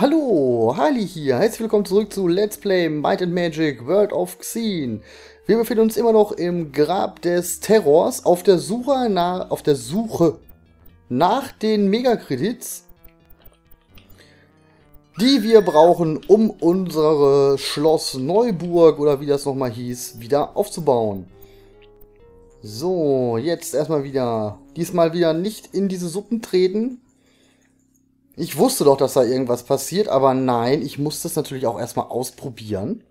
Hallo, Harley hier. Herzlich willkommen zurück zu Let's Play Might and Magic World of Xen. Wir befinden uns immer noch im Grab des Terrors auf der Suche nach auf der Suche nach den Megakredits, die wir brauchen, um unsere Schloss Neuburg oder wie das nochmal hieß, wieder aufzubauen. So, jetzt erstmal wieder, diesmal wieder nicht in diese Suppen treten, ich wusste doch, dass da irgendwas passiert, aber nein, ich muss das natürlich auch erstmal ausprobieren.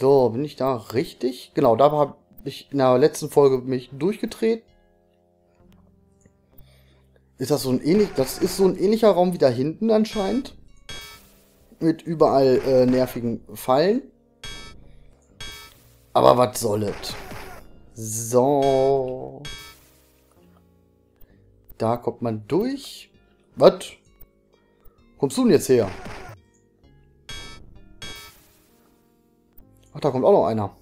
So, bin ich da richtig? Genau, da habe ich in der letzten Folge mich durchgedreht. Ist das so ein ähnlich, das ist so ein ähnlicher Raum wie da hinten anscheinend. Mit überall äh, nervigen Fallen. Aber was soll es? So. Da kommt man durch. Was? Kommst du denn jetzt her? Ach, da kommt auch noch einer.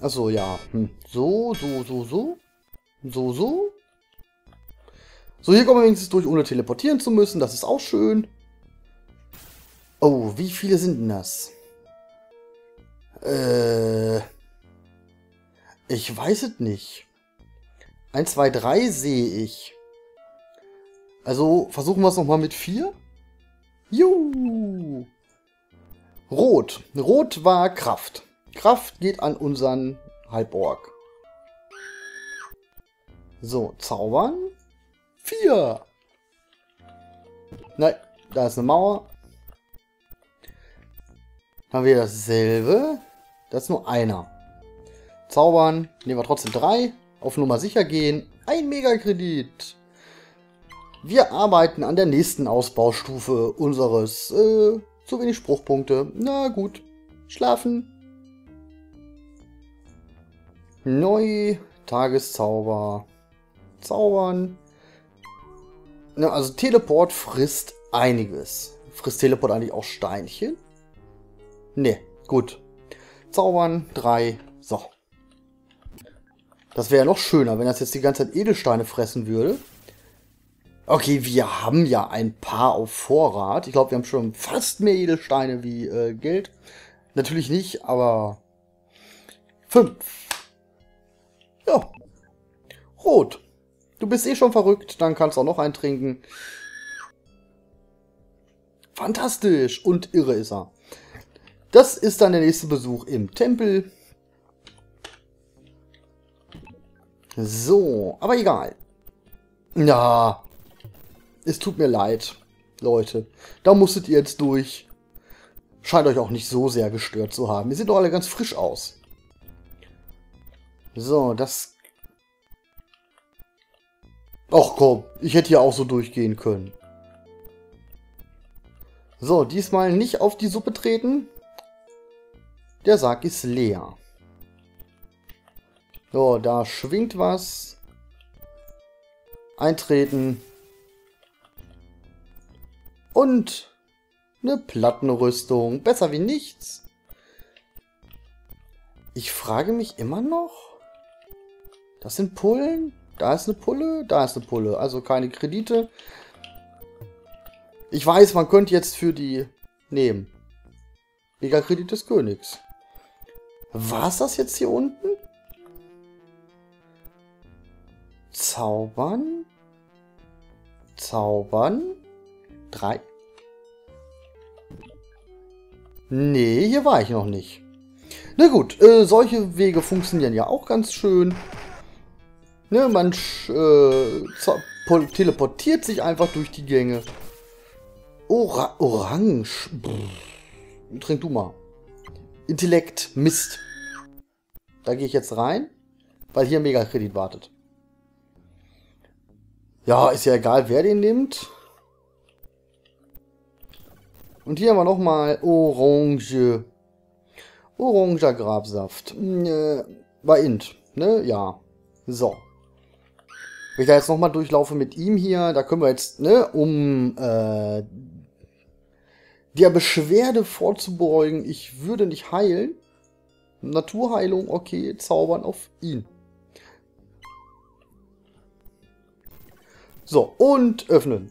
Achso, ja. Hm. So, so, so, so. So, so. So, hier kommen wir wenigstens durch, ohne teleportieren zu müssen. Das ist auch schön. Oh, wie viele sind denn das? Äh... Ich weiß es nicht. 1, 2, 3 sehe ich. Also versuchen wir es nochmal mit 4. Juhu. Rot. Rot war Kraft. Kraft geht an unseren Halborg. So, zaubern. 4. Nein, da ist eine Mauer. Haben wir dasselbe. Das ist nur einer. Zaubern. Nehmen wir trotzdem drei auf Nummer sicher gehen. Ein Megakredit. Wir arbeiten an der nächsten Ausbaustufe unseres äh, zu wenig Spruchpunkte. Na gut. Schlafen. Neu. Tageszauber. Zaubern. Na, also Teleport frisst einiges. Frisst Teleport eigentlich auch Steinchen? Ne, gut. Zaubern, drei. So. Das wäre ja noch schöner, wenn das jetzt die ganze Zeit Edelsteine fressen würde. Okay, wir haben ja ein paar auf Vorrat. Ich glaube, wir haben schon fast mehr Edelsteine wie äh, Geld. Natürlich nicht, aber fünf. Ja. Rot. Du bist eh schon verrückt, dann kannst du auch noch einen trinken. Fantastisch und irre ist er. Das ist dann der nächste Besuch im Tempel. So, aber egal. Ja, es tut mir leid, Leute. Da musstet ihr jetzt durch. Scheint euch auch nicht so sehr gestört zu haben. Ihr seht doch alle ganz frisch aus. So, das... Ach komm, ich hätte hier auch so durchgehen können. So, diesmal nicht auf die Suppe treten. Der Sarg ist leer. So, da schwingt was. Eintreten. Und eine Plattenrüstung. Besser wie nichts. Ich frage mich immer noch. Das sind Pullen. Da ist eine Pulle, da ist eine Pulle. Also keine Kredite. Ich weiß, man könnte jetzt für die nehmen. Mega-Kredit des Königs. War es das jetzt hier unten? Zaubern. Zaubern. Drei. Nee, hier war ich noch nicht. Na gut, äh, solche Wege funktionieren ja auch ganz schön. Ne, man äh, teleportiert sich einfach durch die Gänge. Ora Orange. Brr. Trink du mal. Intellekt. Mist. Da gehe ich jetzt rein, weil hier Megakredit wartet. Ja, ist ja egal, wer den nimmt. Und hier haben wir nochmal Orange. Oranger Grabsaft. Hm, äh, war Int, ne? Ja. So. Wenn ich da jetzt nochmal durchlaufe mit ihm hier, da können wir jetzt, ne, um äh, der Beschwerde vorzubeugen, ich würde nicht heilen. Naturheilung, okay, zaubern auf ihn. So, und öffnen.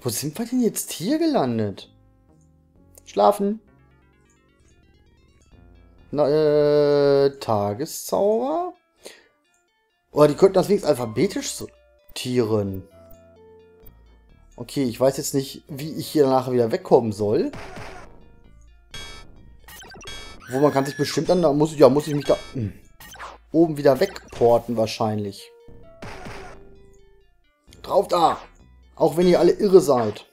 Wo sind wir denn jetzt hier gelandet? Schlafen. Na, äh, Tageszauber. Oder die könnten das wenigstens alphabetisch sortieren. Okay, ich weiß jetzt nicht, wie ich hier nachher wieder wegkommen soll. Wo man kann sich bestimmt dann, da muss ich, ja, muss ich mich da mh, hm, oben wieder wegporten wahrscheinlich. Drauf da! Auch wenn ihr alle irre seid.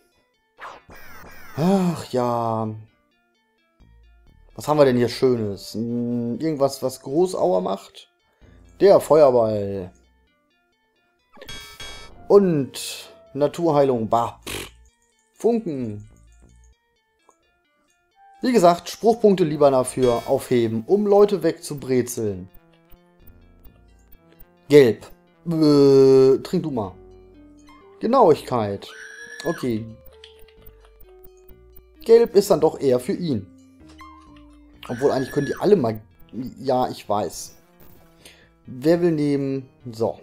Ach ja. Was haben wir denn hier Schönes? Irgendwas, was Großauer macht? Der Feuerball. Und Naturheilung. Bah. Pff. Funken. Wie gesagt, Spruchpunkte lieber dafür aufheben, um Leute wegzubrezeln. Gelb. Äh, trink du mal. Genauigkeit. Okay. Gelb ist dann doch eher für ihn. Obwohl, eigentlich können die alle mal... Ja, ich weiß. Wer will nehmen? So.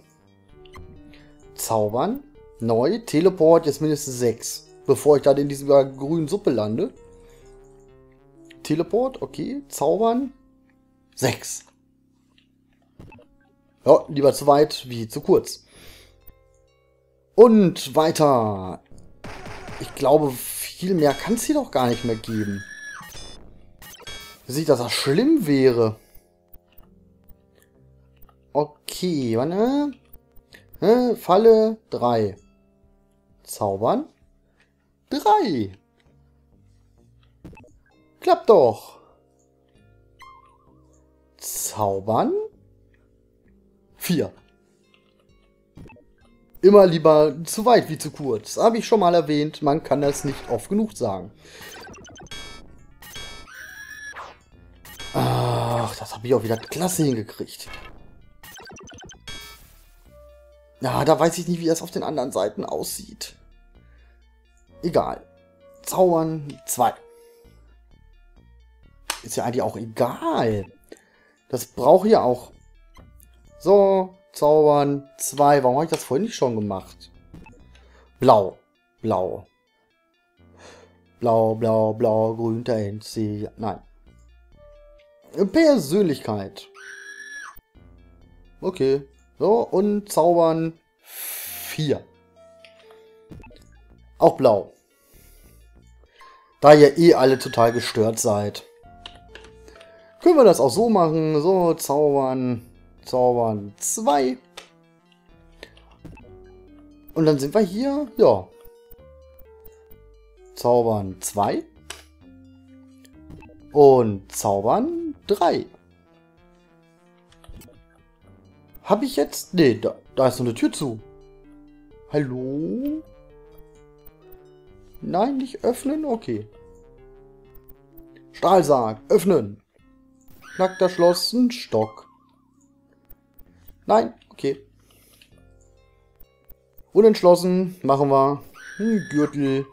Zaubern. Neu. Teleport. Jetzt mindestens 6. Bevor ich dann in dieser grünen Suppe lande. Teleport. Okay. Zaubern. 6. Ja, lieber zu weit wie zu kurz. Und weiter. Ich glaube, viel mehr kann es hier doch gar nicht mehr geben. Sieht, dass das schlimm wäre. Okay. Äh, Falle 3. Zaubern. 3. Klappt doch. Zaubern. 4. Immer lieber zu weit wie zu kurz. Habe ich schon mal erwähnt. Man kann das nicht oft genug sagen. Ach, das habe ich auch wieder klasse hingekriegt. Ja, da weiß ich nicht, wie das auf den anderen Seiten aussieht. Egal. Zaubern 2. Ist ja eigentlich auch egal. Das brauche ich ja auch. So, Zaubern 2. Warum habe ich das vorhin nicht schon gemacht? Blau. Blau. Blau, blau, blau, grün, dahin, C. Nein. Persönlichkeit. Okay. So, und zaubern 4. Auch blau. Da ihr eh alle total gestört seid. Können wir das auch so machen. So, zaubern Zaubern 2. Und dann sind wir hier, ja. Zaubern 2. Und Zaubern 3. Habe ich jetzt... Nee, da, da ist noch eine Tür zu. Hallo? Nein, nicht öffnen? Okay. Stahlsarg, öffnen. Knack das Schloss, ein Stock. Nein, okay. Unentschlossen machen wir einen Gürtel.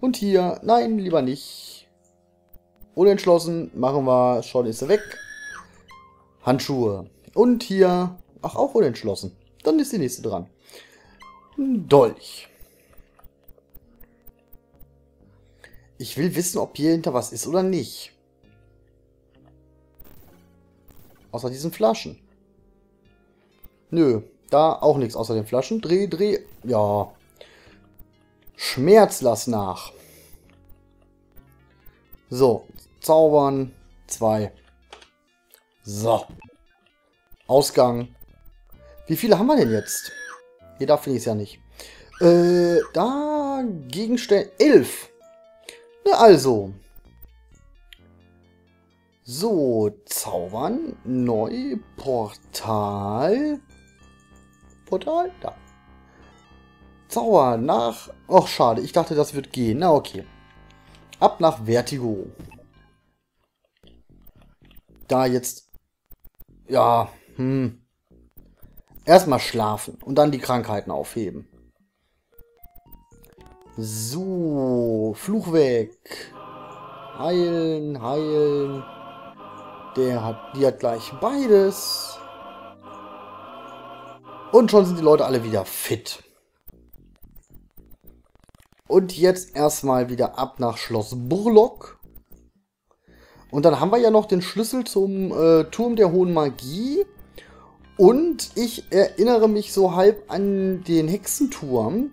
Und hier, nein, lieber nicht. Unentschlossen machen wir, schon ist er weg. Handschuhe. Und hier, ach, auch unentschlossen. Dann ist die nächste dran. Dolch. Ich will wissen, ob hier hinter was ist oder nicht. Außer diesen Flaschen. Nö, da auch nichts außer den Flaschen. Dreh, dreh. Ja. Schmerz lass nach. So, zaubern. Zwei. So. Ausgang. Wie viele haben wir denn jetzt? Hier darf ich es ja nicht. Äh, da Gegenstände. Elf. Na also. So, zaubern. Neu. Portal. Portal? Da. Zauber nach... Ach, schade. Ich dachte, das wird gehen. Na, okay. Ab nach Vertigo. Da jetzt... Ja, hm. Erstmal schlafen und dann die Krankheiten aufheben. So, Fluch weg. Heilen, heilen. Der hat, die hat gleich beides. Und schon sind die Leute alle wieder fit. Und jetzt erstmal wieder ab nach Schloss Burlock. Und dann haben wir ja noch den Schlüssel zum äh, Turm der Hohen Magie. Und ich erinnere mich so halb an den Hexenturm,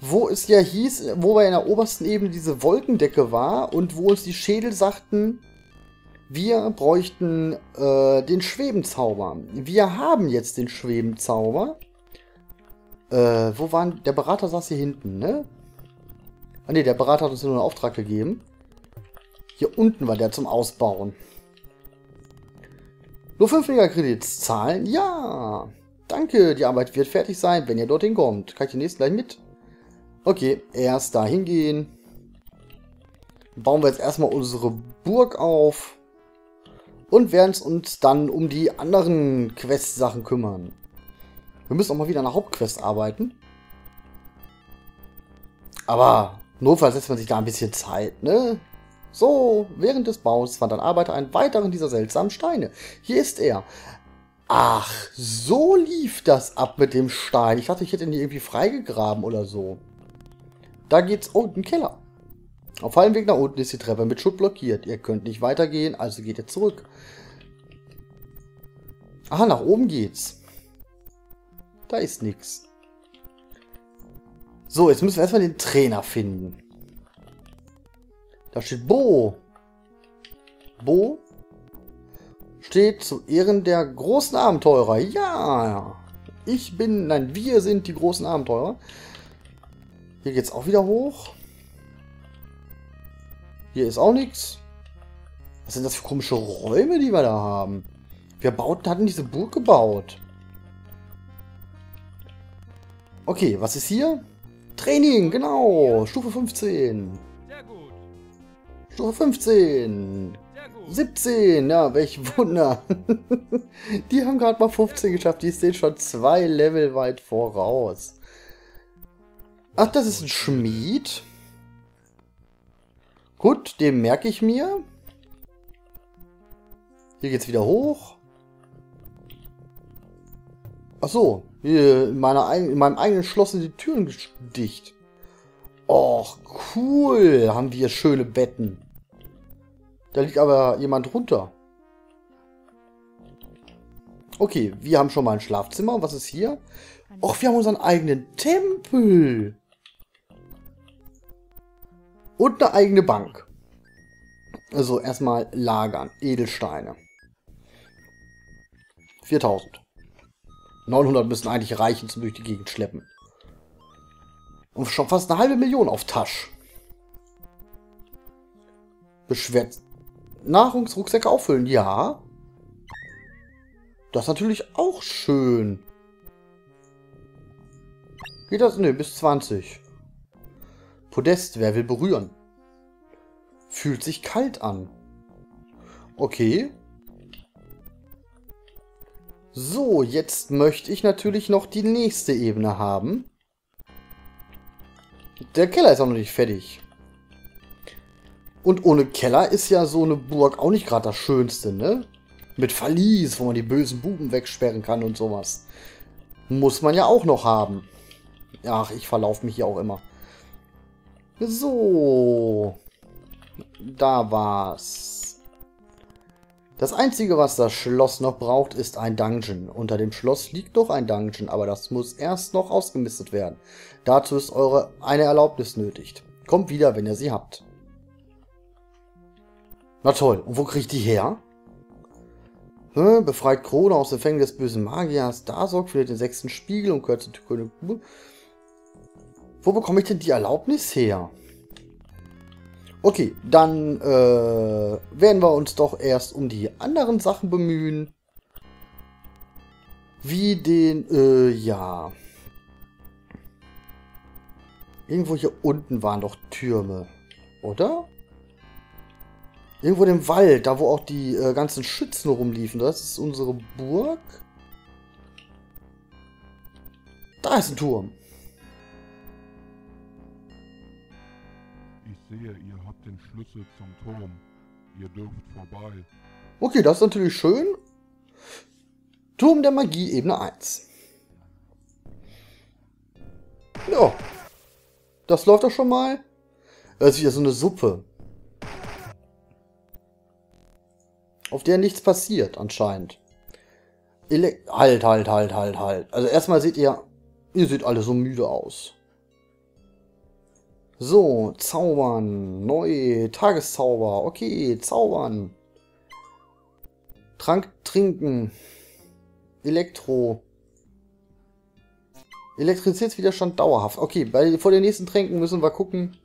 wo es ja hieß, wo wir in der obersten Ebene diese Wolkendecke war und wo uns die Schädel sagten, wir bräuchten äh, den Schwebenzauber. Wir haben jetzt den Schwebenzauber. Äh, wo waren... Der Berater saß hier hinten, ne? Ah ne, der Berater hat uns nur einen Auftrag gegeben. Hier unten war der zum Ausbauen. Nur 5 Megakredits zahlen? Ja! Danke, die Arbeit wird fertig sein, wenn ihr dorthin kommt. Kann ich den nächsten gleich mit? Okay, erst dahin gehen. Bauen wir jetzt erstmal unsere Burg auf. Und werden uns dann um die anderen Quest-Sachen kümmern. Wir müssen auch mal wieder an der Hauptquest arbeiten. Aber notfalls setzt man sich da ein bisschen Zeit, ne? So, während des Baus fand ein Arbeiter einen weiteren dieser seltsamen Steine. Hier ist er. Ach, so lief das ab mit dem Stein. Ich dachte, ich hätte ihn irgendwie freigegraben oder so. Da geht's unten Keller. Auf halbem Weg nach unten ist die Treppe mit Schutt blockiert. Ihr könnt nicht weitergehen, also geht ihr zurück. Aha, nach oben geht's. Da ist nichts. So, jetzt müssen wir erstmal den Trainer finden. Da steht Bo. Bo steht zu Ehren der großen Abenteurer. Ja, ich bin, nein, wir sind die großen Abenteurer. Hier geht's auch wieder hoch. Hier ist auch nichts. Was sind das für komische Räume, die wir da haben? Wir bauten, hatten diese Burg gebaut. Okay, was ist hier? Training, genau. Stufe 15. Stufe 15. 17, ja, welch Wunder. die haben gerade mal 15 geschafft. Die stehen schon zwei Level weit voraus. Ach, das ist ein Schmied. Gut, den merke ich mir. Hier geht's wieder hoch. Ach so, in, meiner, in meinem eigenen Schloss sind die Türen dicht. Och, cool, haben wir schöne Betten. Da liegt aber jemand runter. Okay, wir haben schon mal ein Schlafzimmer. Was ist hier? Och, wir haben unseren eigenen Tempel. Und eine eigene Bank. Also erstmal lagern. Edelsteine. 4000. 900 müssen eigentlich reichen zum durch die Gegend schleppen. Und schon fast eine halbe Million auf Tasch. Beschwert. Nahrungsrucksäcke auffüllen. Ja. Das ist natürlich auch schön. Geht das? Ne, bis 20. Podest, wer will berühren? Fühlt sich kalt an. Okay. So, jetzt möchte ich natürlich noch die nächste Ebene haben. Der Keller ist auch noch nicht fertig. Und ohne Keller ist ja so eine Burg auch nicht gerade das Schönste, ne? Mit Verlies, wo man die bösen Buben wegsperren kann und sowas. Muss man ja auch noch haben. Ach, ich verlaufe mich hier auch immer. So. Da war's. Das Einzige, was das Schloss noch braucht, ist ein Dungeon. Unter dem Schloss liegt noch ein Dungeon, aber das muss erst noch ausgemistet werden. Dazu ist eure eine Erlaubnis nötig. Kommt wieder, wenn ihr sie habt. Na toll, und wo kriege ich die her? Hm, befreit Krone aus den Fängen des bösen Magiers. Da sorgt für den sechsten Spiegel und gehört zu König. Wo bekomme ich denn die Erlaubnis her? Okay, dann äh, werden wir uns doch erst um die anderen Sachen bemühen. Wie den, äh, ja. Irgendwo hier unten waren doch Türme, oder? Irgendwo im Wald, da wo auch die äh, ganzen Schützen rumliefen. Das ist unsere Burg. Da ist ein Turm. Sehe, ihr habt den Schlüssel zum Turm. Ihr dürft vorbei. Okay, das ist natürlich schön. Turm der Magie, Ebene 1. Ja. Das läuft doch schon mal. Das ist wieder so eine Suppe. Auf der nichts passiert, anscheinend. Ele halt, halt, halt, halt, halt. Also erstmal seht ihr, ihr seht alle so müde aus. So, zaubern. Neu, Tageszauber. Okay, zaubern. Trank trinken. Elektro. Elektrizitätswiderstand dauerhaft. Okay, bei, vor den nächsten Tränken müssen wir gucken,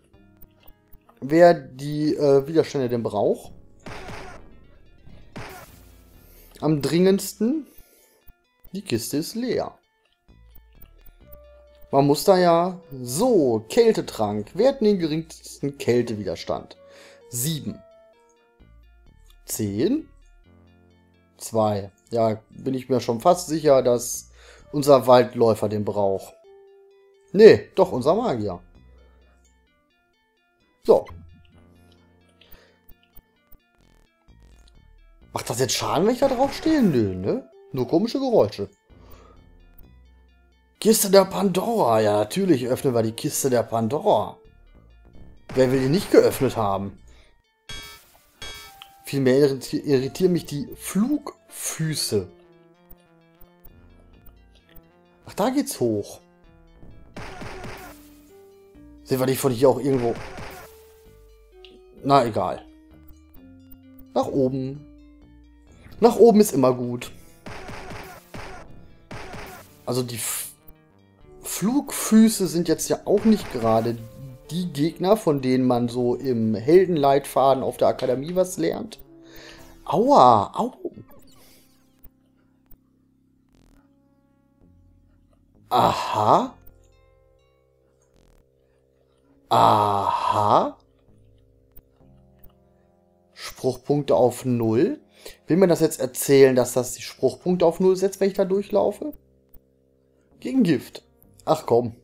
wer die äh, Widerstände denn braucht. Am dringendsten. Die Kiste ist leer. Man muss da ja... So, Kältetrank. Wer hat den geringsten Kältewiderstand? 7. 10. 2. Ja, bin ich mir schon fast sicher, dass unser Waldläufer den braucht. Nee, doch, unser Magier. So. Macht das jetzt Schaden, wenn ich da drauf stehe? Nö, ne? Nur komische Geräusche. Kiste der Pandora. Ja, natürlich öffnen wir die Kiste der Pandora. Wer will die nicht geöffnet haben? Vielmehr irritieren mich die Flugfüße. Ach, da geht's hoch. Sehen wir die von hier auch irgendwo... Na, egal. Nach oben. Nach oben ist immer gut. Also die Flugfüße sind jetzt ja auch nicht gerade die Gegner, von denen man so im Heldenleitfaden auf der Akademie was lernt. Aua, au. Aha. Aha. Spruchpunkte auf Null. Will mir das jetzt erzählen, dass das die Spruchpunkte auf Null setzt, wenn ich da durchlaufe? Gegen Gift. Ach komm.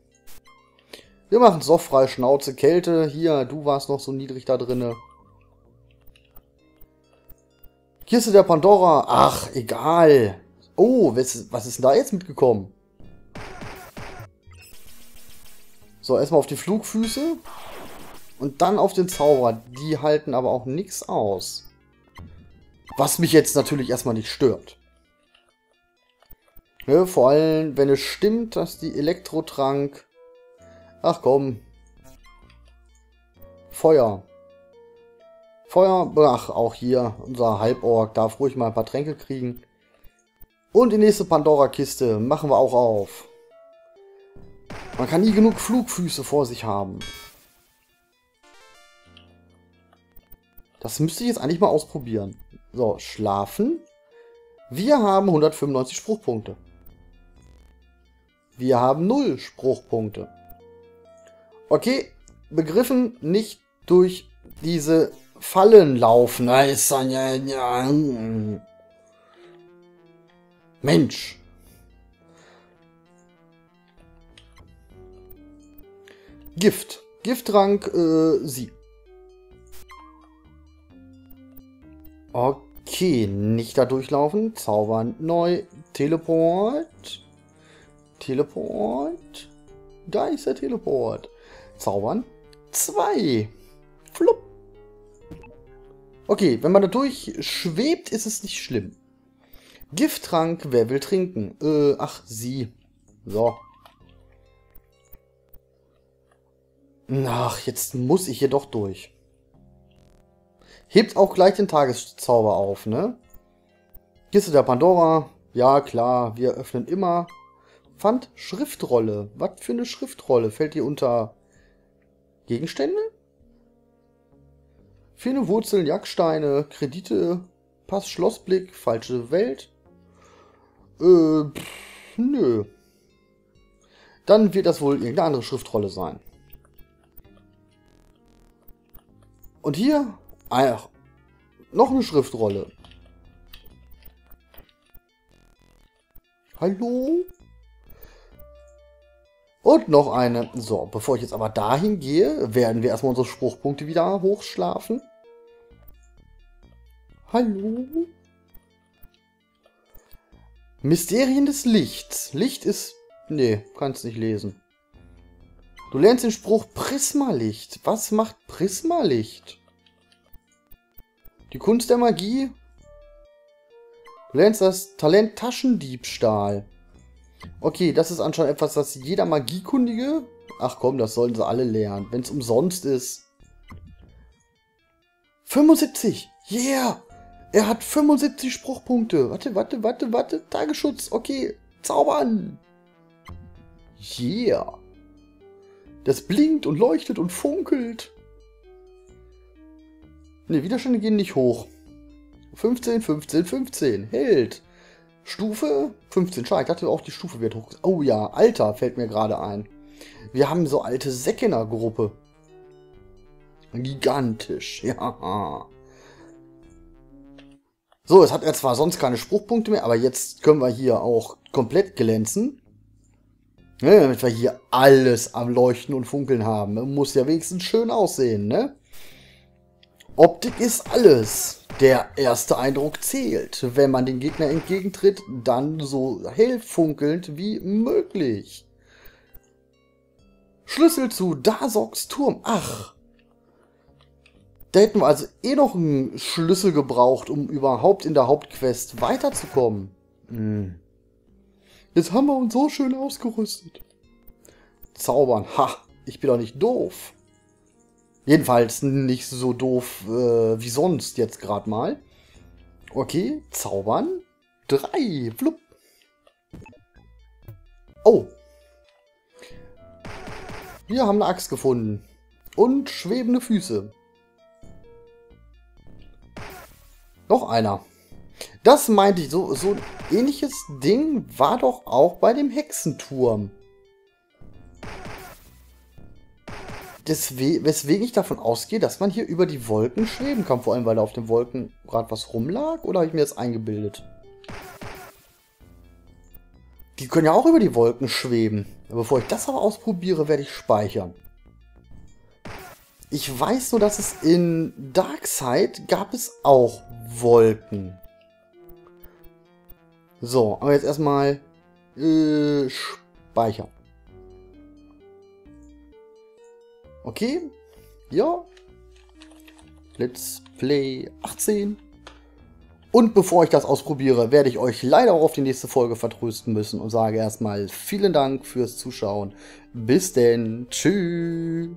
Wir machen es frei, Schnauze, Kälte. Hier, du warst noch so niedrig da drinne. Kiste der Pandora. Ach, egal. Oh, was, was ist denn da jetzt mitgekommen? So, erstmal auf die Flugfüße. Und dann auf den Zauberer. Die halten aber auch nichts aus. Was mich jetzt natürlich erstmal nicht stört. Ne, vor allem, wenn es stimmt, dass die Elektrotrank... Ach komm. Feuer. Feuer, ach, auch hier, unser Halborg darf ruhig mal ein paar Tränke kriegen. Und die nächste Pandora-Kiste machen wir auch auf. Man kann nie genug Flugfüße vor sich haben. Das müsste ich jetzt eigentlich mal ausprobieren. So, schlafen. Wir haben 195 Spruchpunkte. Wir haben 0 Spruchpunkte. Okay, begriffen nicht durch diese Fallen laufen. Mensch. Gift. Gifttrank, äh, sie. Okay, nicht da durchlaufen. Zaubern neu. Teleport. Teleport. Da ist der Teleport. Zaubern. Zwei. Flupp. Okay, wenn man da durchschwebt, ist es nicht schlimm. Gifttrank, wer will trinken? Äh, ach, sie. So. Ach, jetzt muss ich hier doch durch. Hebt auch gleich den Tageszauber auf, ne? Kiste der Pandora. Ja, klar, wir öffnen immer. Pfand Schriftrolle. Was für eine Schriftrolle? Fällt die unter Gegenstände? Viele Wurzeln, Jagdsteine, Kredite, Pass, Schlossblick, falsche Welt. Äh, pff, nö. Dann wird das wohl irgendeine andere Schriftrolle sein. Und hier, ach, noch eine Schriftrolle. Hallo? Und noch eine. So, bevor ich jetzt aber dahin gehe, werden wir erstmal unsere Spruchpunkte wieder hochschlafen. Hallo? Mysterien des Lichts. Licht ist... Nee, kannst nicht lesen. Du lernst den Spruch Prismalicht. Was macht Prismalicht? Die Kunst der Magie? Du lernst das Talent Taschendiebstahl. Okay, das ist anscheinend etwas, das jeder Magiekundige... Ach komm, das sollen sie alle lernen, wenn es umsonst ist. 75! Yeah! Er hat 75 Spruchpunkte. Warte, warte, warte, warte. Tagesschutz. Okay. Zaubern. Yeah. Das blinkt und leuchtet und funkelt. Ne, Widerstände gehen nicht hoch. 15, 15, 15. Hält. Stufe 15. Schade, ich dachte auch, die Stufe wird hoch. Oh ja, Alter fällt mir gerade ein. Wir haben so alte Säcke in der Gruppe. Gigantisch, ja. So, es hat er zwar sonst keine Spruchpunkte mehr, aber jetzt können wir hier auch komplett glänzen. Ja, damit wir hier alles am Leuchten und Funkeln haben. Muss ja wenigstens schön aussehen, ne? Optik ist alles. Der erste Eindruck zählt. Wenn man den Gegner entgegentritt, dann so hell funkelnd wie möglich. Schlüssel zu Dasoks Turm. Ach, da hätten wir also eh noch einen Schlüssel gebraucht, um überhaupt in der Hauptquest weiterzukommen. Hm. Jetzt haben wir uns so schön ausgerüstet. Zaubern. Ha, ich bin doch nicht doof. Jedenfalls nicht so doof äh, wie sonst jetzt gerade mal. Okay, zaubern. Drei. Flupp. Oh. Wir haben eine Axt gefunden. Und schwebende Füße. Noch einer. Das meinte ich, so, so ein ähnliches Ding war doch auch bei dem Hexenturm. Deswegen, weswegen ich davon ausgehe, dass man hier über die Wolken schweben kann. Vor allem, weil da auf den Wolken gerade was rumlag. Oder habe ich mir das eingebildet? Die können ja auch über die Wolken schweben. Bevor ich das aber ausprobiere, werde ich speichern. Ich weiß nur, dass es in Darkseid gab es auch Wolken. So, aber jetzt erstmal äh, speichern. Okay. Ja. Let's Play 18. Und bevor ich das ausprobiere, werde ich euch leider auch auf die nächste Folge vertrösten müssen und sage erstmal vielen Dank fürs Zuschauen. Bis denn. Tschüss.